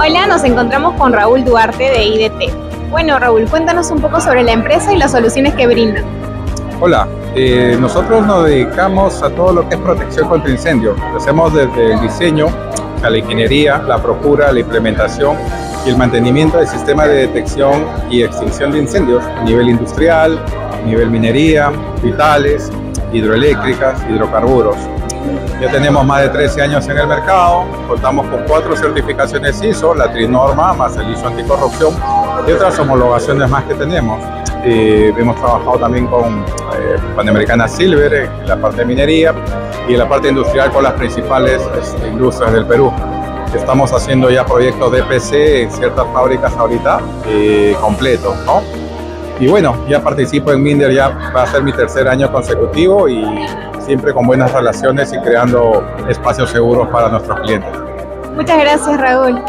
Hola, nos encontramos con Raúl Duarte de IDT. Bueno, Raúl, cuéntanos un poco sobre la empresa y las soluciones que brindan. Hola, eh, nosotros nos dedicamos a todo lo que es protección contra incendios. Lo hacemos desde el diseño, la ingeniería, la procura, la implementación y el mantenimiento del sistema de detección y extinción de incendios a nivel industrial, nivel minería, vitales, hidroeléctricas, hidrocarburos. Ya tenemos más de 13 años en el mercado, contamos con cuatro certificaciones ISO, la Trinorma, más el ISO Anticorrupción y otras homologaciones más que tenemos. Eh, hemos trabajado también con eh, Panamericana Silver en la parte de minería y en la parte industrial con las principales este, industrias del Perú. Estamos haciendo ya proyectos de PC en ciertas fábricas ahorita eh, completos, ¿no? Y bueno, ya participo en Minder, ya va a ser mi tercer año consecutivo y siempre con buenas relaciones y creando espacios seguros para nuestros clientes. Muchas gracias, Raúl.